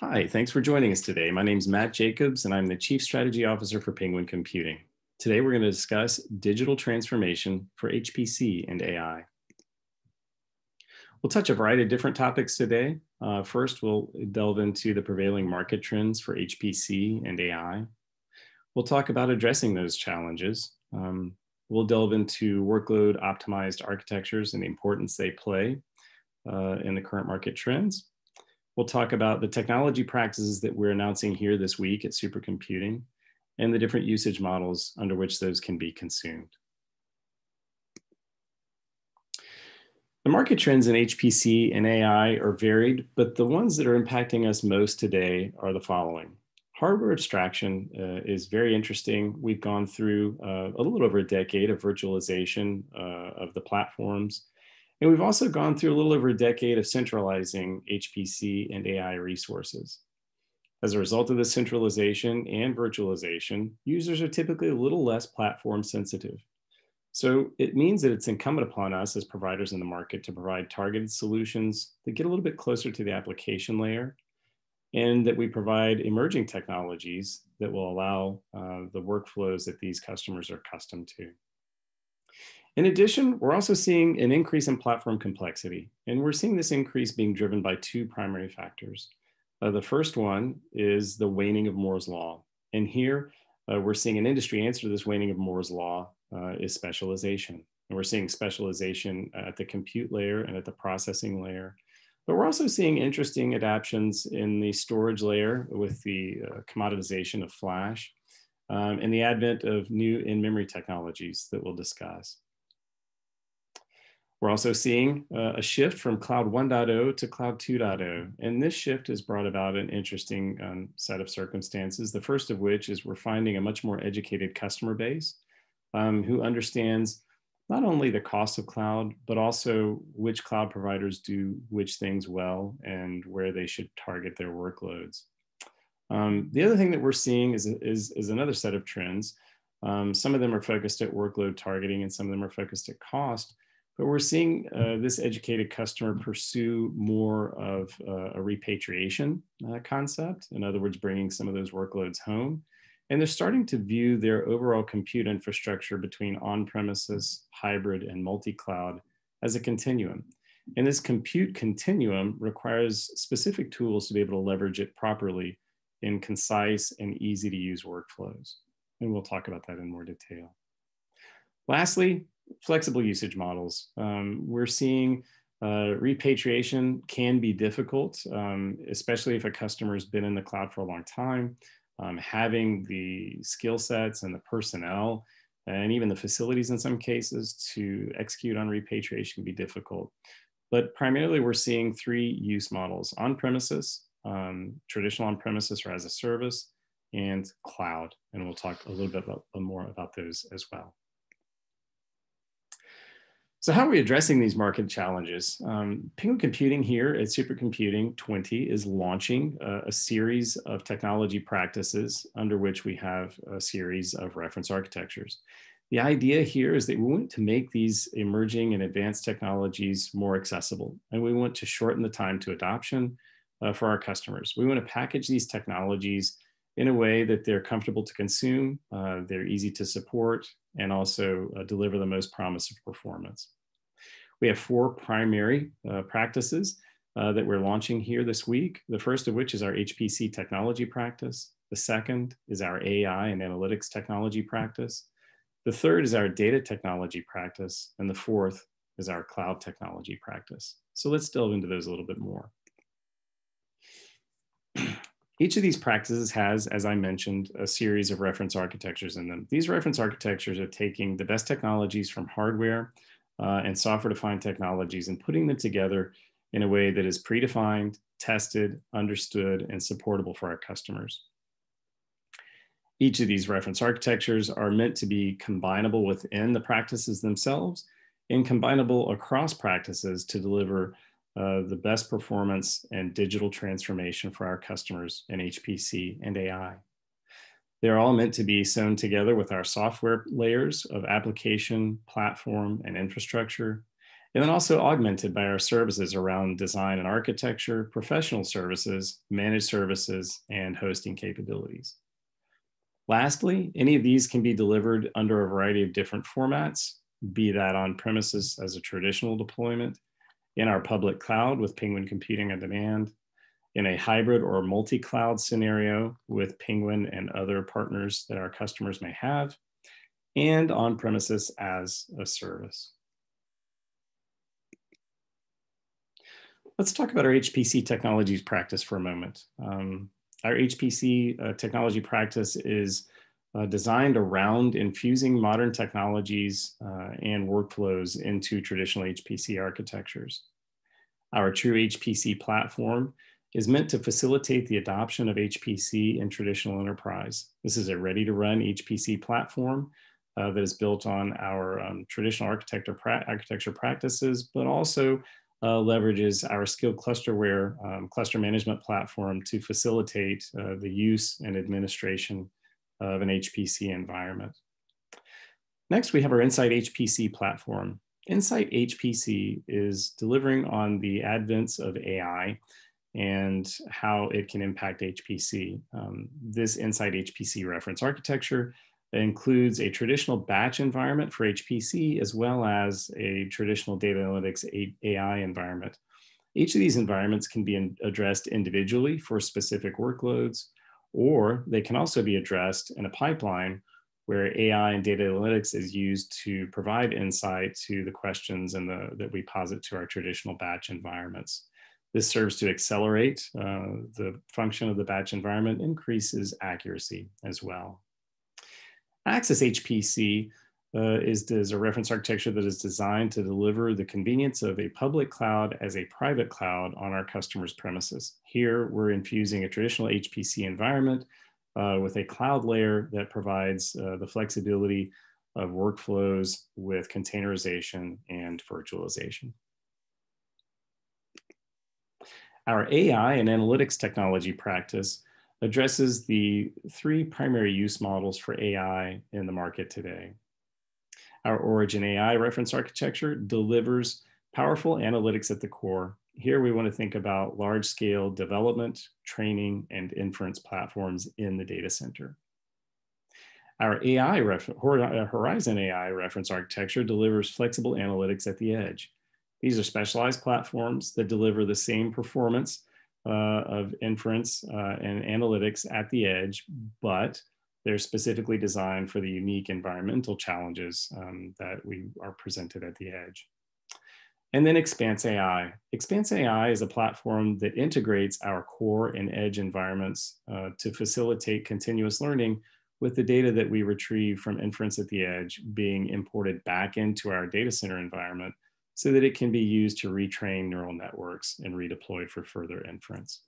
Hi, thanks for joining us today. My name is Matt Jacobs, and I'm the Chief Strategy Officer for Penguin Computing. Today, we're going to discuss digital transformation for HPC and AI. We'll touch a variety of different topics today. Uh, first, we'll delve into the prevailing market trends for HPC and AI. We'll talk about addressing those challenges. Um, we'll delve into workload optimized architectures and the importance they play uh, in the current market trends. We'll talk about the technology practices that we're announcing here this week at Supercomputing and the different usage models under which those can be consumed. The market trends in HPC and AI are varied, but the ones that are impacting us most today are the following. Hardware abstraction uh, is very interesting. We've gone through uh, a little over a decade of virtualization uh, of the platforms. And we've also gone through a little over a decade of centralizing HPC and AI resources. As a result of this centralization and virtualization, users are typically a little less platform sensitive. So it means that it's incumbent upon us as providers in the market to provide targeted solutions that get a little bit closer to the application layer and that we provide emerging technologies that will allow uh, the workflows that these customers are accustomed to. In addition, we're also seeing an increase in platform complexity, and we're seeing this increase being driven by two primary factors. Uh, the first one is the waning of Moore's law. And here, uh, we're seeing an industry answer to this waning of Moore's law uh, is specialization. And we're seeing specialization at the compute layer and at the processing layer. But we're also seeing interesting adaptations in the storage layer with the uh, commoditization of flash um, and the advent of new in-memory technologies that we'll discuss. We're also seeing uh, a shift from Cloud 1.0 to Cloud 2.0. And this shift has brought about an interesting um, set of circumstances. The first of which is we're finding a much more educated customer base um, who understands not only the cost of cloud, but also which cloud providers do which things well and where they should target their workloads. Um, the other thing that we're seeing is, is, is another set of trends. Um, some of them are focused at workload targeting and some of them are focused at cost, but we're seeing uh, this educated customer pursue more of uh, a repatriation uh, concept. In other words, bringing some of those workloads home and they're starting to view their overall compute infrastructure between on-premises, hybrid, and multi-cloud as a continuum. And this compute continuum requires specific tools to be able to leverage it properly in concise and easy to use workflows. And we'll talk about that in more detail. Lastly, flexible usage models. Um, we're seeing uh, repatriation can be difficult, um, especially if a customer has been in the cloud for a long time um, having the skill sets and the personnel and even the facilities in some cases to execute on repatriation can be difficult. But primarily we're seeing three use models, on-premises, um, traditional on-premises or as a service, and cloud. And we'll talk a little bit about, more about those as well. So how are we addressing these market challenges? Um, Penguin Computing here at Supercomputing 20 is launching uh, a series of technology practices under which we have a series of reference architectures. The idea here is that we want to make these emerging and advanced technologies more accessible, and we want to shorten the time to adoption uh, for our customers. We want to package these technologies in a way that they're comfortable to consume, uh, they're easy to support, and also uh, deliver the most promise of performance. We have four primary uh, practices uh, that we're launching here this week. The first of which is our HPC technology practice. The second is our AI and analytics technology practice. The third is our data technology practice. And the fourth is our cloud technology practice. So let's delve into those a little bit more. Each of these practices has, as I mentioned, a series of reference architectures in them. These reference architectures are taking the best technologies from hardware uh, and software-defined technologies and putting them together in a way that is predefined, tested, understood, and supportable for our customers. Each of these reference architectures are meant to be combinable within the practices themselves and combinable across practices to deliver the best performance and digital transformation for our customers in HPC and AI. They're all meant to be sewn together with our software layers of application, platform, and infrastructure. and then also augmented by our services around design and architecture, professional services, managed services, and hosting capabilities. Lastly, any of these can be delivered under a variety of different formats, be that on premises as a traditional deployment, in our public cloud with Penguin Computing on Demand, in a hybrid or multi-cloud scenario with Penguin and other partners that our customers may have, and on premises as a service. Let's talk about our HPC technologies practice for a moment. Um, our HPC uh, technology practice is uh, designed around infusing modern technologies uh, and workflows into traditional HPC architectures. Our true HPC platform is meant to facilitate the adoption of HPC in traditional enterprise. This is a ready to run HPC platform uh, that is built on our um, traditional architecture, pra architecture practices, but also uh, leverages our Scyld ClusterWare um, cluster management platform to facilitate uh, the use and administration of an HPC environment. Next, we have our Insight HPC platform. Insight HPC is delivering on the advents of AI and how it can impact HPC. Um, this Insight HPC reference architecture includes a traditional batch environment for HPC as well as a traditional data analytics AI environment. Each of these environments can be addressed individually for specific workloads, or they can also be addressed in a pipeline where AI and data analytics is used to provide insight to the questions and the, that we posit to our traditional batch environments. This serves to accelerate uh, the function of the batch environment, increases accuracy as well. Access HPC uh, is, is a reference architecture that is designed to deliver the convenience of a public cloud as a private cloud on our customers' premises. Here, we're infusing a traditional HPC environment uh, with a cloud layer that provides uh, the flexibility of workflows with containerization and virtualization. Our AI and analytics technology practice addresses the three primary use models for AI in the market today. Our Origin AI reference architecture delivers powerful analytics at the core. Here we want to think about large scale development, training, and inference platforms in the data center. Our AI Horizon AI reference architecture delivers flexible analytics at the edge. These are specialized platforms that deliver the same performance uh, of inference uh, and analytics at the edge, but they're specifically designed for the unique environmental challenges um, that we are presented at the edge. And then Expanse AI. Expanse AI is a platform that integrates our core and edge environments uh, to facilitate continuous learning with the data that we retrieve from inference at the edge being imported back into our data center environment so that it can be used to retrain neural networks and redeploy for further inference.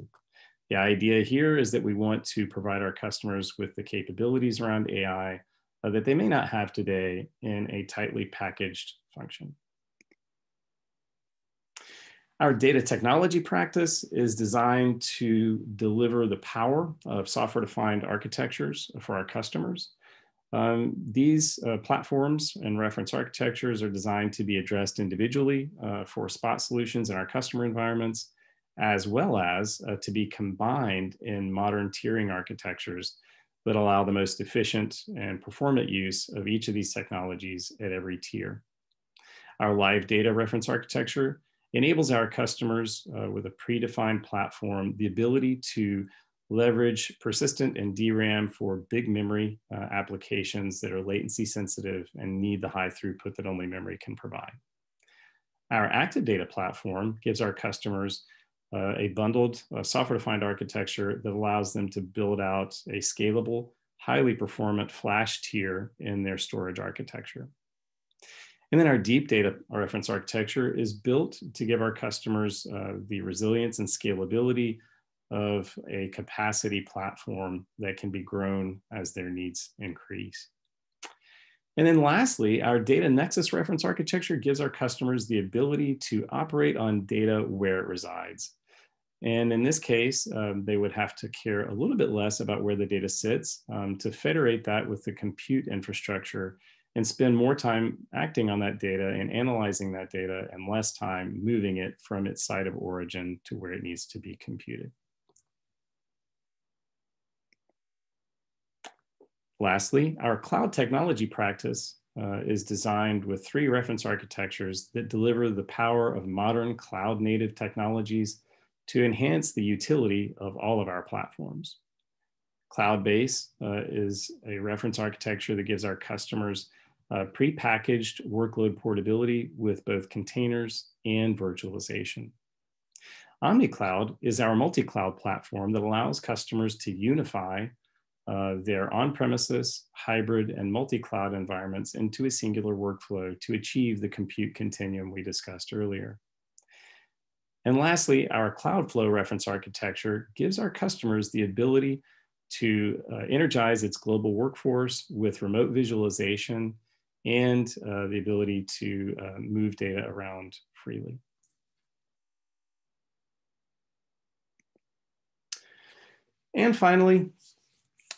The idea here is that we want to provide our customers with the capabilities around AI uh, that they may not have today in a tightly packaged function. Our data technology practice is designed to deliver the power of software-defined architectures for our customers um, these uh, platforms and reference architectures are designed to be addressed individually uh, for spot solutions in our customer environments, as well as uh, to be combined in modern tiering architectures that allow the most efficient and performant use of each of these technologies at every tier. Our live data reference architecture enables our customers uh, with a predefined platform the ability to leverage persistent and DRAM for big memory uh, applications that are latency sensitive and need the high throughput that only memory can provide. Our active data platform gives our customers uh, a bundled uh, software-defined architecture that allows them to build out a scalable, highly performant flash tier in their storage architecture. And then our deep data reference architecture is built to give our customers uh, the resilience and scalability of a capacity platform that can be grown as their needs increase. And then lastly, our data nexus reference architecture gives our customers the ability to operate on data where it resides. And in this case, um, they would have to care a little bit less about where the data sits um, to federate that with the compute infrastructure and spend more time acting on that data and analyzing that data and less time moving it from its site of origin to where it needs to be computed. Lastly, our cloud technology practice uh, is designed with three reference architectures that deliver the power of modern cloud native technologies to enhance the utility of all of our platforms. Cloudbase uh, is a reference architecture that gives our customers uh, pre-packaged workload portability with both containers and virtualization. OmniCloud is our multi-cloud platform that allows customers to unify uh, their on-premises, hybrid, and multi-cloud environments into a singular workflow to achieve the compute continuum we discussed earlier. And lastly, our Cloudflow reference architecture gives our customers the ability to uh, energize its global workforce with remote visualization and uh, the ability to uh, move data around freely. And finally,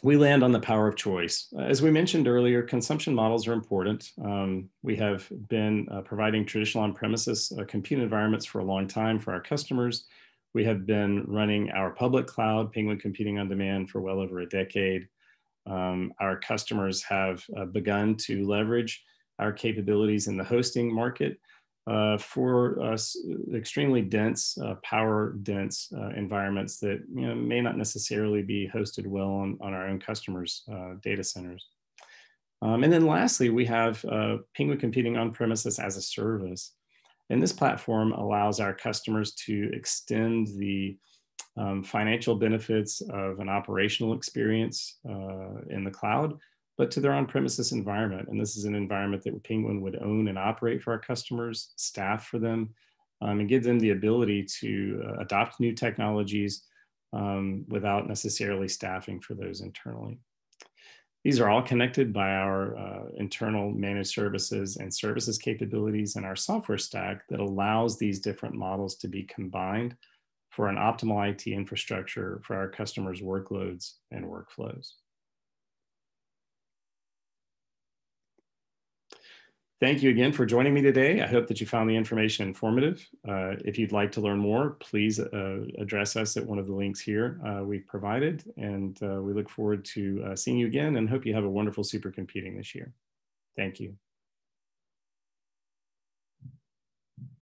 we land on the power of choice. As we mentioned earlier, consumption models are important. Um, we have been uh, providing traditional on-premises uh, compute environments for a long time for our customers. We have been running our public cloud, Penguin Computing on Demand, for well over a decade. Um, our customers have uh, begun to leverage our capabilities in the hosting market uh, for uh, extremely dense, uh, power dense uh, environments that you know, may not necessarily be hosted well on, on our own customers' uh, data centers. Um, and then lastly, we have uh, Penguin Computing on premises as a service. And this platform allows our customers to extend the um, financial benefits of an operational experience in the cloud but to their on-premises environment. And this is an environment that Penguin would own and operate for our customers, staff for them, um, and give them the ability to uh, adopt new technologies um, without necessarily staffing for those internally. These are all connected by our uh, internal managed services and services capabilities and our software stack that allows these different models to be combined for an optimal IT infrastructure for our customers' workloads and workflows. Thank you again for joining me today. I hope that you found the information informative. Uh, if you'd like to learn more, please uh, address us at one of the links here uh, we've provided. And uh, we look forward to uh, seeing you again and hope you have a wonderful supercomputing this year. Thank you.